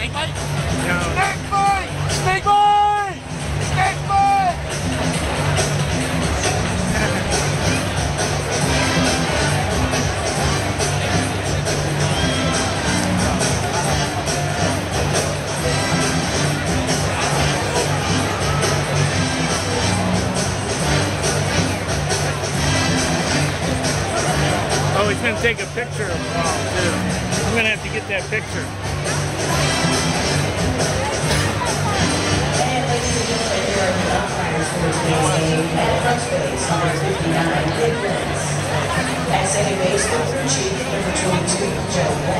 snake bite? No. Snake bite! Snake bite! Snake bite! Oh, he's gonna take a picture of Paul too. I'm gonna have to get that picture. 59, Dick Lentz. At second base, the crew chief, number 22, Joe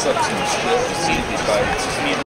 substance that was seeded by